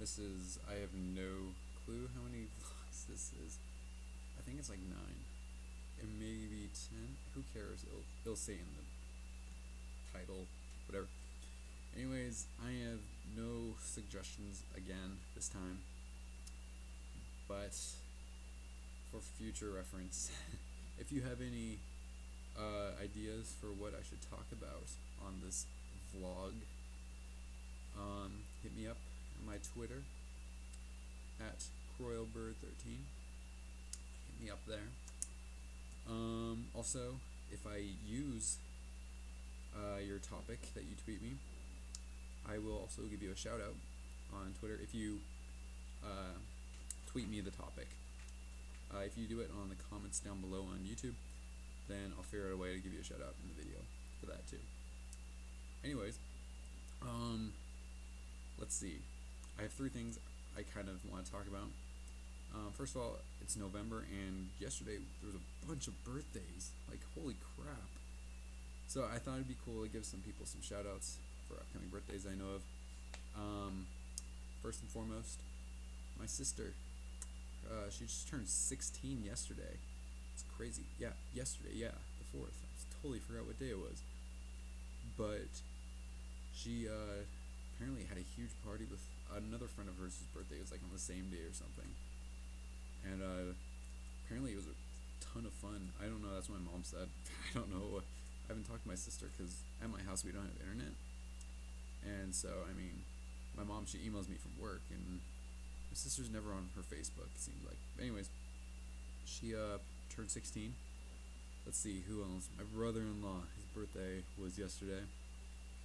This is I have no clue how many vlogs this is. I think it's like nine. It may be ten. Who cares? It'll it'll say in the title, whatever. Anyways, I have no suggestions again this time. But for future reference, if you have any uh, ideas for what I should talk about on this vlog, um, hit me up my Twitter at Croyalbird13. Hit me up there. Um, also, if I use uh, your topic that you tweet me, I will also give you a shout out on Twitter if you uh, tweet me the topic. Uh, if you do it on the comments down below on YouTube, then I'll figure out a way to give you a shout out in the video for that too. Anyways, um, let's see. I have three things I kind of want to talk about. Um, first of all, it's November, and yesterday there was a bunch of birthdays. Like, holy crap. So I thought it'd be cool to give some people some shout outs for upcoming birthdays I know of. Um, first and foremost, my sister. Uh, she just turned 16 yesterday. It's crazy. Yeah, yesterday. Yeah, the fourth. I totally forgot what day it was. But she uh, apparently had a huge party with another friend of hers birthday was like on the same day or something. And uh, apparently it was a ton of fun. I don't know. That's what my mom said. I don't know. I haven't talked to my sister because at my house we don't have internet. And so, I mean, my mom, she emails me from work, and my sister's never on her Facebook, it seems like. But anyways, she uh, turned 16. Let's see, who else? My brother in law, his birthday was yesterday.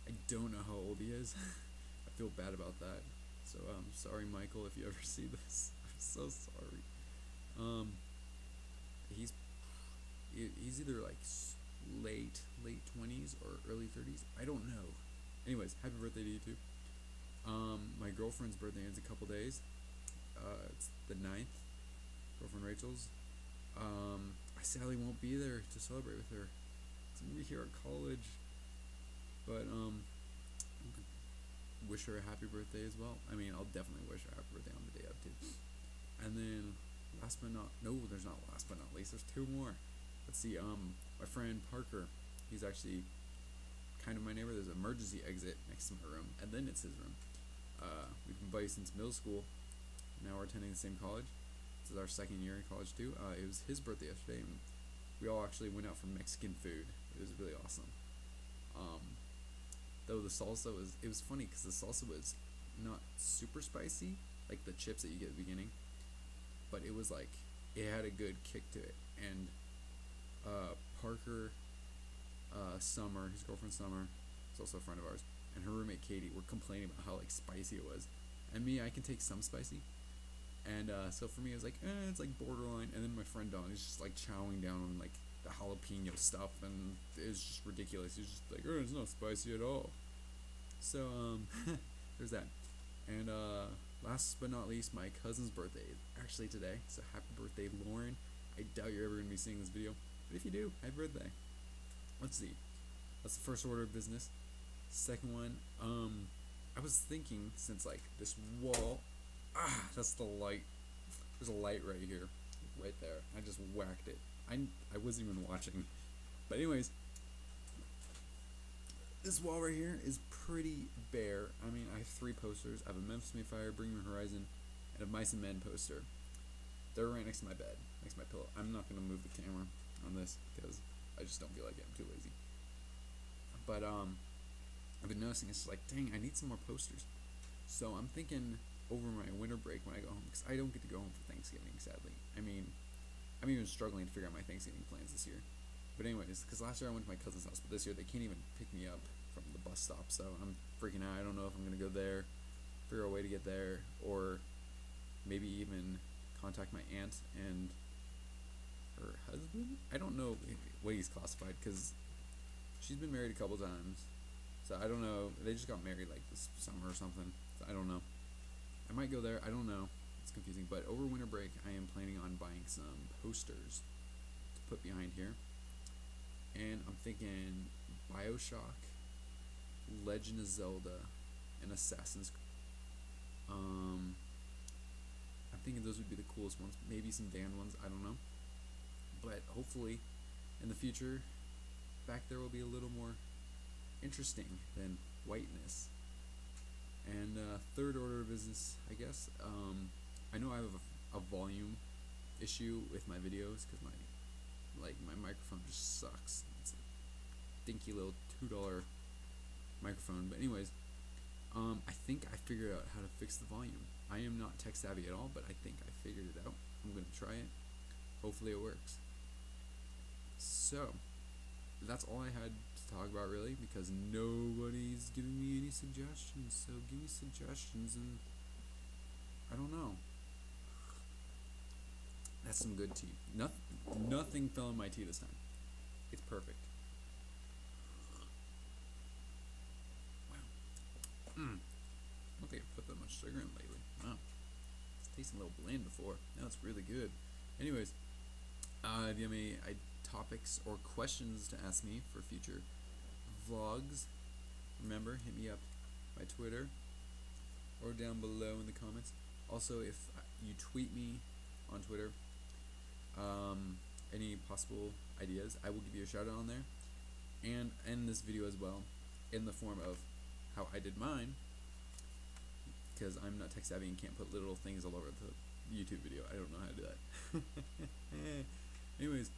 I don't know how old he is. I feel bad about that. So, um, sorry, Michael, if you ever see this. I'm so sorry. Um, he's he's either like late late 20s or early 30s. I don't know. Anyways, happy birthday to you too. Um, my girlfriend's birthday is a couple days. Uh, it's the 9th. Girlfriend Rachel's. Um, I sadly won't be there to celebrate with her. It's gonna be here at college. But um, wish her a happy birthday as well. I mean, I'll definitely wish her a happy birthday on the day of too. And then, last but not no, there's not last but not least. There's two more. Let's see. Um, my friend Parker. He's actually kind of my neighbor. There's an emergency exit next to my room, and then it's his room. Uh, we've been buddies since middle school. Now we're attending the same college. This is our second year in college too. Uh, it was his birthday yesterday, and we all actually went out for Mexican food. It was really awesome. Um, though the salsa was, it was funny because the salsa was not super spicy, like the chips that you get at the beginning, but it was like it had a good kick to it. And uh, Parker, uh, Summer, his girlfriend Summer, is also a friend of ours, and her roommate Katie were complaining about how like spicy it was. And me, I can take some spicy, and uh, so for me, it was like, eh, it's like borderline. And then my friend Don is just like chowing down on like the jalapeno stuff, and it's just ridiculous. He's just like, oh, it's not spicy at all. So um, there's that. And uh, last but not least, my cousin's birthday is actually today. So happy birthday, Lauren. I doubt you're ever gonna be seeing this video, but if you do, happy birthday. Let's see. That's the first order of business. Second one, um, I was thinking since like this wall, ah, that's the light. There's a light right here, right there. I just whacked it. I I wasn't even watching, but anyways, this wall right here is pretty bare. I mean, I have three posters. I have a Memphis May Fire, Bring Me Horizon, and a Mice and Men poster. They're right next to my bed, next to my pillow. I'm not gonna move the camera on this because I just don't feel like it. I'm too lazy. But um, I've been noticing it's like, dang, I need some more posters. So I'm thinking over my winter break when I go home, because I don't get to go home for Thanksgiving, sadly. I mean, I'm even struggling to figure out my Thanksgiving plans this year. But anyways, because last year I went to my cousin's house, but this year they can't even pick me up from the bus stop, so I'm freaking out. I don't know if I'm gonna go there, figure a way to get there, or maybe even contact my aunt and her husband. I don't know what he's classified because she's been married a couple times, so I don't know. They just got married like this summer or something. So I don't know. I might go there. I don't know. It's confusing. But over winter break, I am planning on buying some posters to put behind here. And I'm thinking Bioshock, Legend of Zelda, and Assassin's Um, I'm thinking those would be the coolest ones. Maybe some Dan ones. I don't know. But hopefully, in the future, back there will be a little more interesting than whiteness. And uh, third order of business, I guess. Um, I know I have a, a volume issue with my videos because my like my microphone just sucks. It's a dinky little two dollar microphone. But anyways, um, I think I figured out how to fix the volume. I am not tech savvy at all, but I think I figured it out. I'm gonna try it. Hopefully it works. So that's all I had to talk about really because nobody's giving me any suggestions. So give me suggestions and I don't know. That's some good tea. Nothing, nothing fell in my tea this time. It's perfect. Wow. Mm. I don't think I've put that much sugar in lately. Wow. It's tasting a little bland before. Now it's really good. Anyways, uh, if you have any uh, topics or questions to ask me for future vlogs, remember, hit me up by Twitter or down below in the comments. Also, if you tweet me on Twitter, um, any possible ideas, I will give you a shout out on there, and end this video as well, in the form of how I did mine, because I'm not tech savvy and can't put little things all over the YouTube video. I don't know how to do that. Anyways,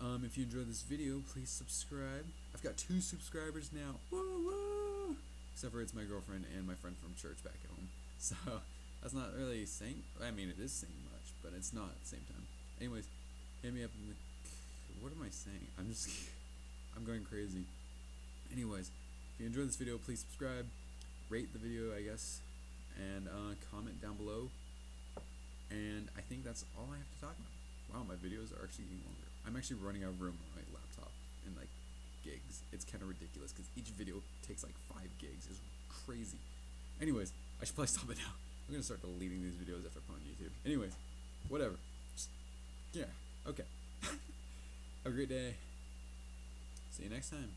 um, if you enjoyed this video, please subscribe. I've got two subscribers now. Woo woo! Except for it's my girlfriend and my friend from church back at home. So that's not really saying. I mean, it is saying much, but it's not at the same time. Anyways, hit me up in the. What am I saying? I'm just. I'm going crazy. Anyways, if you enjoyed this video, please subscribe, rate the video, I guess, and uh, comment down below. And I think that's all I have to talk about. Wow, my videos are actually getting longer. I'm actually running out of room on my laptop and like gigs. It's kind of ridiculous because each video takes like five gigs. It's crazy. Anyways, I should probably stop it now. I'm gonna start deleting these videos after I put on YouTube. Anyways, whatever. Yeah. Okay. Have a great day. See you next time.